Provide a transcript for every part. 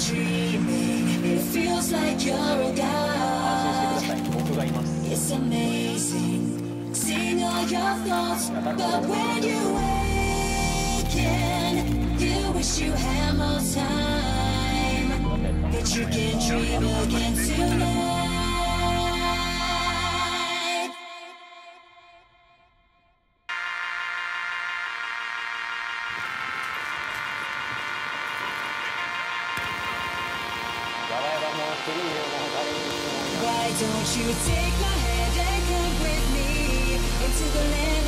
dreaming. It feels like you're a god. It's amazing Seeing all your thoughts. But when you awaken You wish you had more time. But you can dream again tonight. Why don't you take my hand and come with me into the land?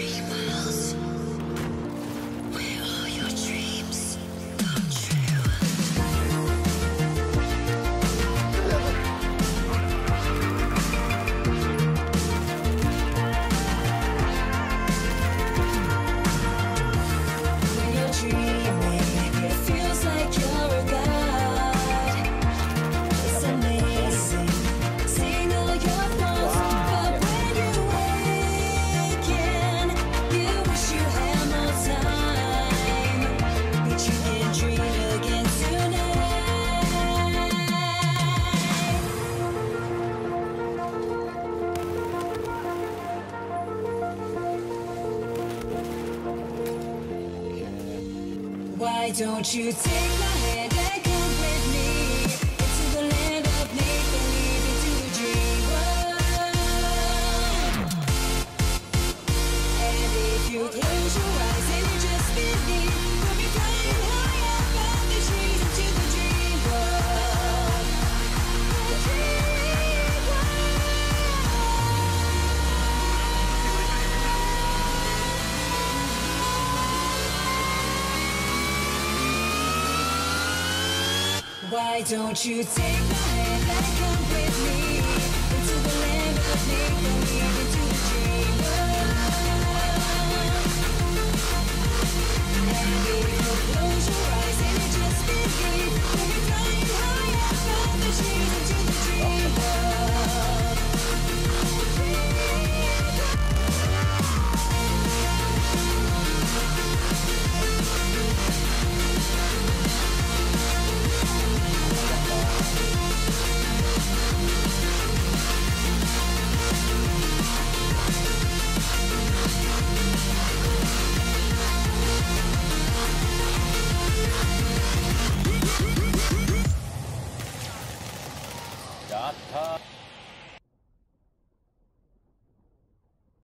Why don't you take my hand? Why don't you take my hand and come with me?